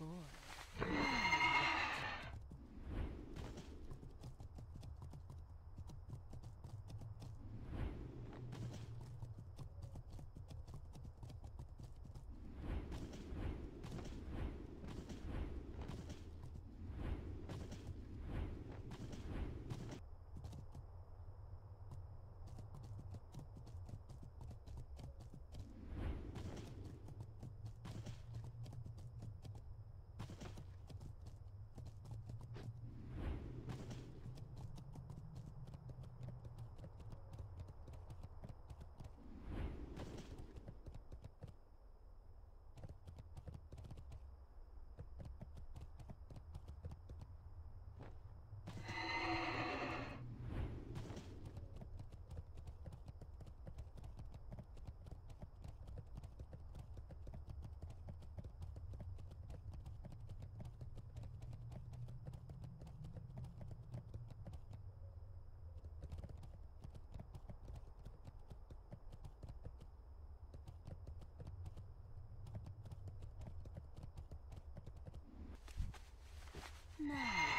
floor. Now